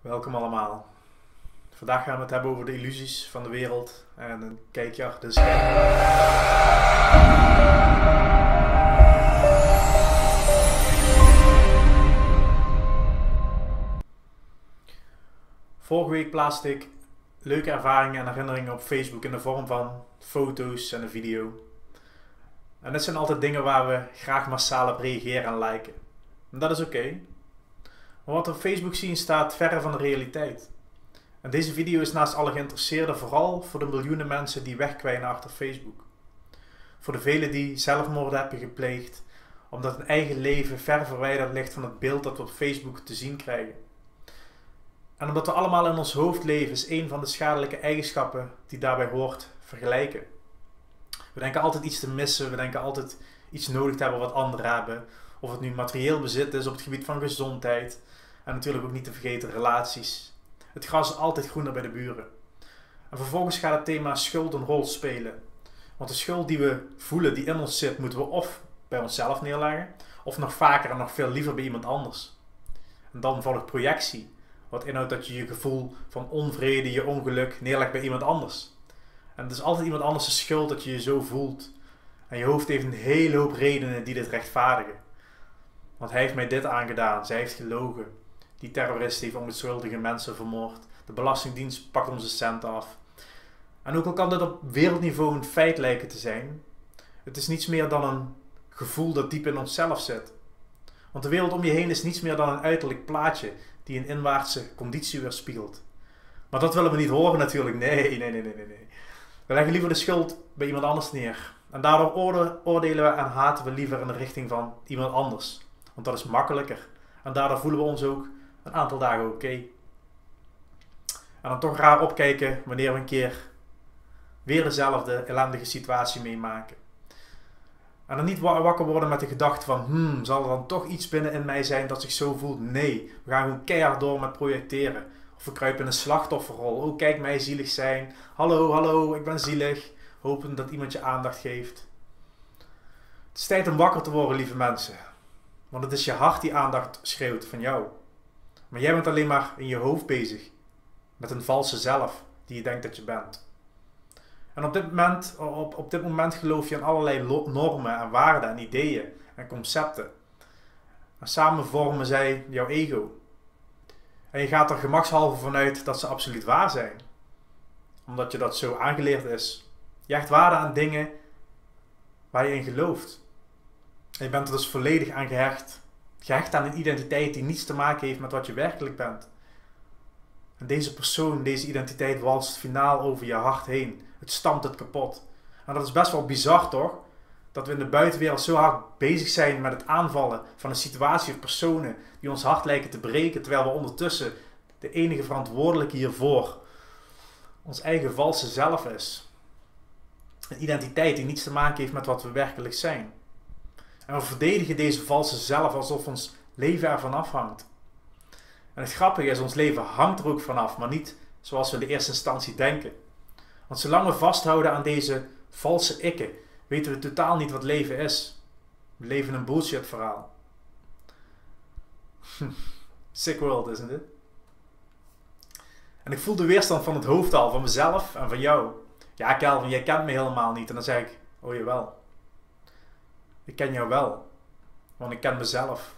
Welkom allemaal. Vandaag gaan we het hebben over de illusies van de wereld en een kijkje achter de schermen. Vorige week plaatste ik leuke ervaringen en herinneringen op Facebook in de vorm van foto's en een video. En dit zijn altijd dingen waar we graag massaal op reageren en liken. En dat is oké. Maar wat we op Facebook zien staat verre van de realiteit. En deze video is naast alle geïnteresseerden vooral voor de miljoenen mensen die wegkwijnen achter Facebook. Voor de velen die zelfmoord hebben gepleegd, omdat hun eigen leven ver verwijderd ligt van het beeld dat we op Facebook te zien krijgen. En omdat we allemaal in ons hoofd leven, is een van de schadelijke eigenschappen die daarbij hoort vergelijken. We denken altijd iets te missen, we denken altijd iets nodig te hebben wat anderen hebben. Of het nu materieel bezit is op het gebied van gezondheid. En natuurlijk ook niet te vergeten relaties. Het gras is altijd groener bij de buren. En vervolgens gaat het thema schuld een rol spelen. Want de schuld die we voelen, die in ons zit, moeten we of bij onszelf neerleggen, of nog vaker en nog veel liever bij iemand anders. En dan volgt projectie, wat inhoudt dat je je gevoel van onvrede, je ongeluk neerlegt bij iemand anders. En het is altijd iemand anders de schuld dat je je zo voelt. En je hoofd heeft een hele hoop redenen die dit rechtvaardigen. Want hij heeft mij dit aangedaan, zij heeft gelogen. Die terrorist heeft onbeschuldige mensen vermoord. De Belastingdienst pakt onze centen af. En ook al kan dit op wereldniveau een feit lijken te zijn, het is niets meer dan een gevoel dat diep in onszelf zit. Want de wereld om je heen is niets meer dan een uiterlijk plaatje die een inwaartse conditie weerspiegelt. Maar dat willen we niet horen natuurlijk. Nee, nee, nee, nee, nee. We leggen liever de schuld bij iemand anders neer. En daardoor oordelen we en haten we liever in de richting van iemand anders. Want dat is makkelijker. En daardoor voelen we ons ook een aantal dagen oké. En dan toch raar opkijken wanneer we een keer weer dezelfde ellendige situatie meemaken. En dan niet wakker worden met de gedachte van, hmm, zal er dan toch iets binnen in mij zijn dat zich zo voelt? Nee, we gaan gewoon keihard door met projecteren. Of we kruipen in een slachtofferrol. Oh, kijk mij zielig zijn. Hallo, hallo, ik ben zielig. Hopen dat iemand je aandacht geeft. Het is tijd om wakker te worden, lieve mensen. Want het is je hart die aandacht schreeuwt van jou. Maar jij bent alleen maar in je hoofd bezig. Met een valse zelf die je denkt dat je bent. En op dit moment, op, op dit moment geloof je in allerlei normen en waarden en ideeën en concepten. En samen vormen zij jouw ego. En je gaat er gemakshalve vanuit dat ze absoluut waar zijn. Omdat je dat zo aangeleerd is. Je hecht waarde aan dingen waar je in gelooft. Je bent er dus volledig aan gehecht. Gehecht aan een identiteit die niets te maken heeft met wat je werkelijk bent. En deze persoon, deze identiteit walst finaal over je hart heen. Het stampt het kapot. En dat is best wel bizar toch? Dat we in de buitenwereld zo hard bezig zijn met het aanvallen van een situatie of personen die ons hart lijken te breken, terwijl we ondertussen de enige verantwoordelijke hiervoor ons eigen valse zelf is. Een identiteit die niets te maken heeft met wat we werkelijk zijn. En we verdedigen deze valse zelf alsof ons leven ervan afhangt. En het grappige is, ons leven hangt er ook vanaf, maar niet zoals we in de eerste instantie denken. Want zolang we vasthouden aan deze valse ikken, weten we totaal niet wat leven is. We leven een bullshit verhaal. Sick world, isn't it? En ik voel de weerstand van het hoofd al, van mezelf en van jou. Ja, Kelvin, jij kent me helemaal niet. En dan zeg ik, oh jawel. Ik ken jou wel. Want ik ken mezelf.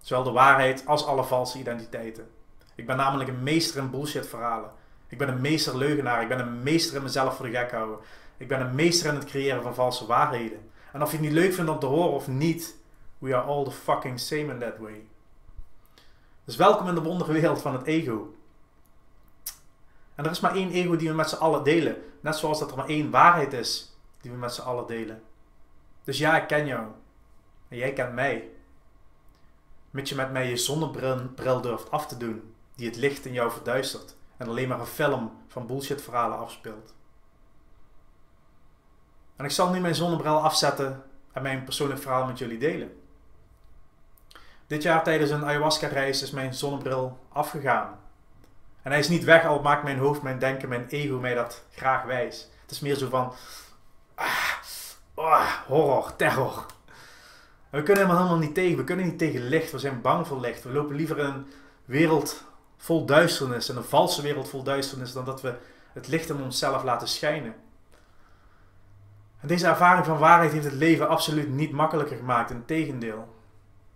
Zowel de waarheid als alle valse identiteiten. Ik ben namelijk een meester in bullshit verhalen. Ik ben een meester leugenaar. Ik ben een meester in mezelf voor de gek houden. Ik ben een meester in het creëren van valse waarheden. En of je het niet leuk vindt om te horen of niet, we are all the fucking same in that way. Dus welkom in de wonderwereld van het ego. En er is maar één ego die we met z'n allen delen. Net zoals dat er maar één waarheid is die we met z'n allen delen. Dus ja, ik ken jou. En jij kent mij. Met je met mij je zonnebril durft af te doen, die het licht in jou verduistert en alleen maar een film van bullshit verhalen afspeelt. En ik zal nu mijn zonnebril afzetten en mijn persoonlijk verhaal met jullie delen. Dit jaar tijdens een ayahuasca-reis is mijn zonnebril afgegaan. En hij is niet weg, al maakt mijn hoofd, mijn denken, mijn ego mij dat graag wijs. Het is meer zo van. Oh, horror, terror. we kunnen helemaal, helemaal niet tegen. We kunnen niet tegen licht. We zijn bang voor licht. We lopen liever in een wereld vol duisternis en een valse wereld vol duisternis dan dat we het licht in onszelf laten schijnen. En deze ervaring van waarheid heeft het leven absoluut niet makkelijker gemaakt, integendeel.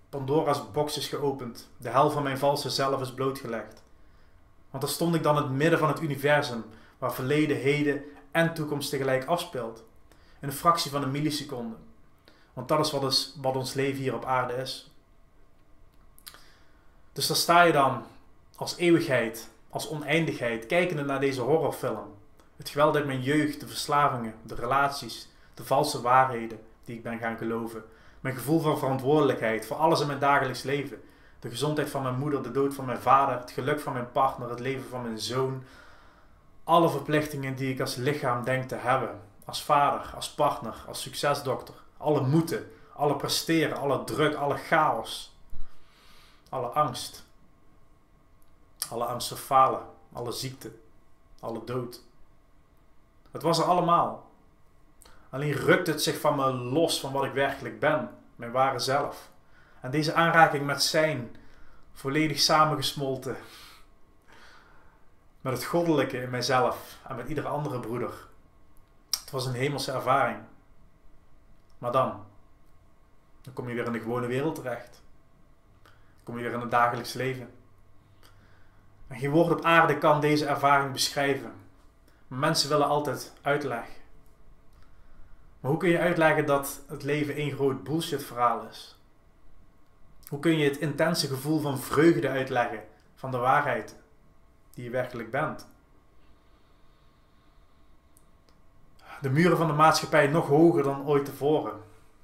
Pandora's box is geopend, de hel van mijn valse zelf is blootgelegd. Want dan stond ik dan in het midden van het universum, waar verleden, heden en toekomst tegelijk afspeelt. In een fractie van een milliseconde. Want dat is wat, is wat ons leven hier op aarde is. Dus daar sta je dan als eeuwigheid, als oneindigheid, kijkende naar deze horrorfilm. Het geweld uit mijn jeugd, de verslavingen, de relaties, de valse waarheden die ik ben gaan geloven. Mijn gevoel van verantwoordelijkheid voor alles in mijn dagelijks leven. De gezondheid van mijn moeder, de dood van mijn vader, het geluk van mijn partner, het leven van mijn zoon. Alle verplichtingen die ik als lichaam denk te hebben. Als vader, als partner, als succesdokter. Alle moeten, alle presteren, alle druk, alle chaos. Alle angst. Alle angst falen, alle ziekte, alle dood. Het was er allemaal. Alleen rukt het zich van me los van wat ik werkelijk ben, mijn ware zelf. En deze aanraking met zijn, volledig samengesmolten met het goddelijke in mijzelf en met iedere andere broeder. Het was een hemelse ervaring. Maar dan, dan kom je weer in de gewone wereld terecht. Dan kom je weer in het dagelijks leven. En geen woord op aarde kan deze ervaring beschrijven. Mensen willen altijd uitleg. Maar hoe kun je uitleggen dat het leven één groot bullshit verhaal is? Hoe kun je het intense gevoel van vreugde uitleggen van de waarheid die je werkelijk bent? De muren van de maatschappij nog hoger dan ooit tevoren.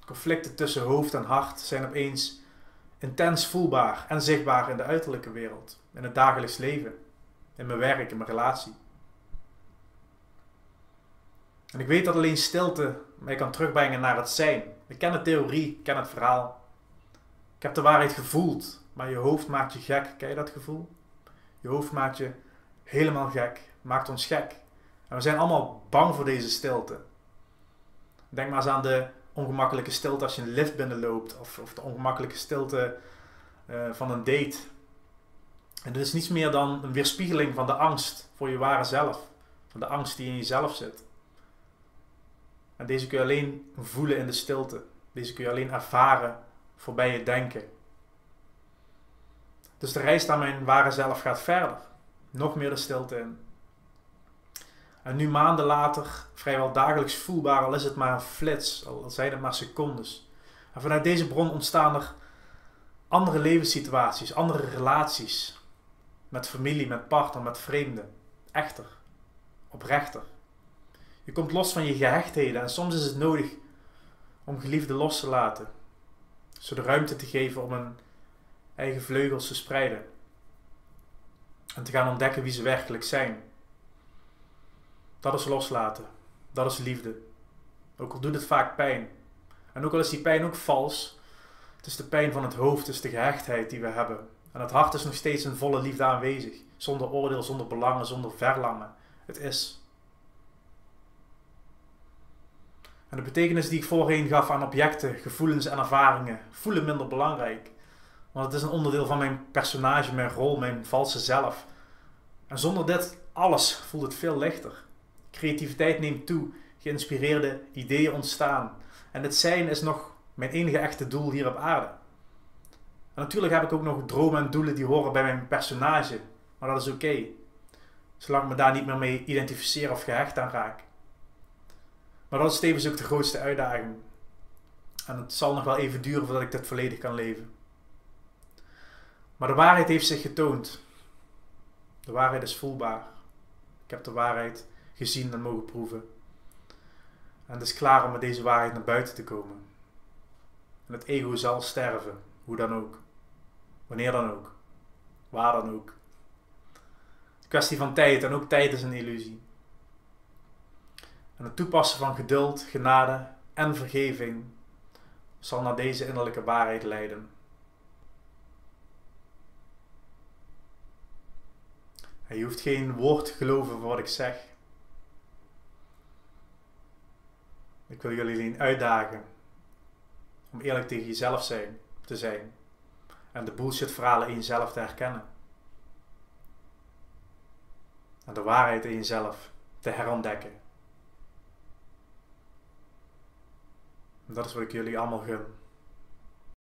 Conflicten tussen hoofd en hart zijn opeens intens voelbaar en zichtbaar in de uiterlijke wereld, in het dagelijks leven, in mijn werk, in mijn relatie. En ik weet dat alleen stilte mij kan terugbrengen naar het zijn. Ik ken de theorie, ik ken het verhaal. Ik heb de waarheid gevoeld, maar je hoofd maakt je gek. Ken je dat gevoel? Je hoofd maakt je helemaal gek, maakt ons gek. En we zijn allemaal bang voor deze stilte. Denk maar eens aan de ongemakkelijke stilte als je een lift binnenloopt, of, of de ongemakkelijke stilte uh, van een date. En dit is niets meer dan een weerspiegeling van de angst voor je ware zelf, van de angst die in jezelf zit. En deze kun je alleen voelen in de stilte. Deze kun je alleen ervaren voorbij je denken. Dus de reis naar mijn ware zelf gaat verder. Nog meer de stilte in. En nu maanden later, vrijwel dagelijks voelbaar, al is het maar een flits, al zijn het maar secondes. En vanuit deze bron ontstaan er andere levenssituaties, andere relaties. Met familie, met partner, met vreemden. Echter, oprechter. Je komt los van je gehechtheden en soms is het nodig om geliefde los te laten. Ze de ruimte te geven om hun eigen vleugels te spreiden. En te gaan ontdekken wie ze werkelijk zijn. Dat is loslaten. Dat is liefde. Ook al doet het vaak pijn. En ook al is die pijn ook vals. Het is de pijn van het hoofd, het is de gehechtheid die we hebben. En het hart is nog steeds in volle liefde aanwezig. Zonder oordeel, zonder belangen, zonder verlangen. Het is. En de betekenis die ik voorheen gaf aan objecten, gevoelens en ervaringen, voelen minder belangrijk. Want het is een onderdeel van mijn personage, mijn rol, mijn valse zelf. En zonder dit alles voelt het veel lichter. Creativiteit neemt toe, geïnspireerde ideeën ontstaan. En het zijn is nog mijn enige echte doel hier op aarde. Natuurlijk heb ik ook nog dromen en doelen die horen bij mijn personage. Maar dat is oké. zolang ik me daar niet meer mee identificeer of gehecht aan raak. Maar dat is tevens ook de grootste uitdaging. En het zal nog wel even duren voordat ik dit volledig kan leven. Maar de waarheid heeft zich getoond. De waarheid is voelbaar. Ik heb de waarheid gezien en mogen proeven. En het is klaar om met deze waarheid naar buiten te komen. En het ego zal sterven, hoe dan ook. Wanneer dan ook. Waar dan ook. Het kwestie van tijd en ook tijd is een illusie. En het toepassen van geduld, genade en vergeving zal naar deze innerlijke waarheid leiden. je hoeft geen woord te geloven voor wat ik zeg. Ik wil jullie alleen uitdagen om eerlijk tegen jezelf zijn, te zijn en de bullshit verhalen in jezelf te herkennen. En de waarheid in jezelf te herontdekken. En dat is wat ik jullie allemaal gun.